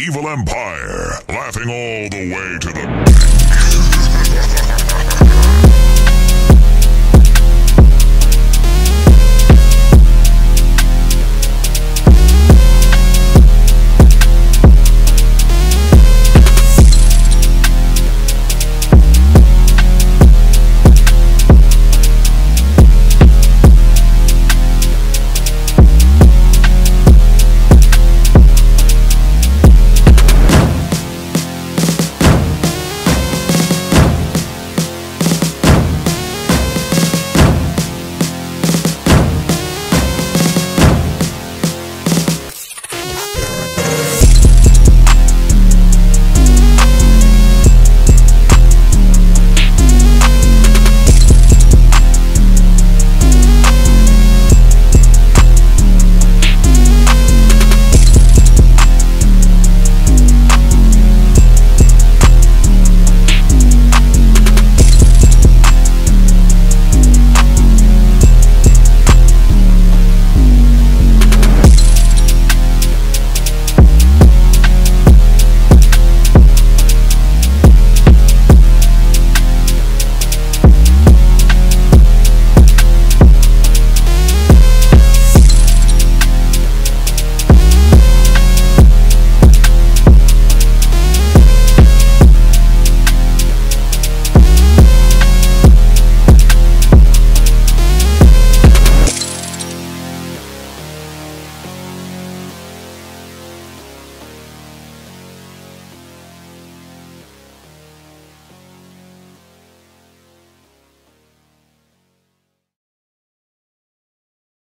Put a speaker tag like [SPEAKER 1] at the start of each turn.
[SPEAKER 1] Evil Empire, laughing all the way to the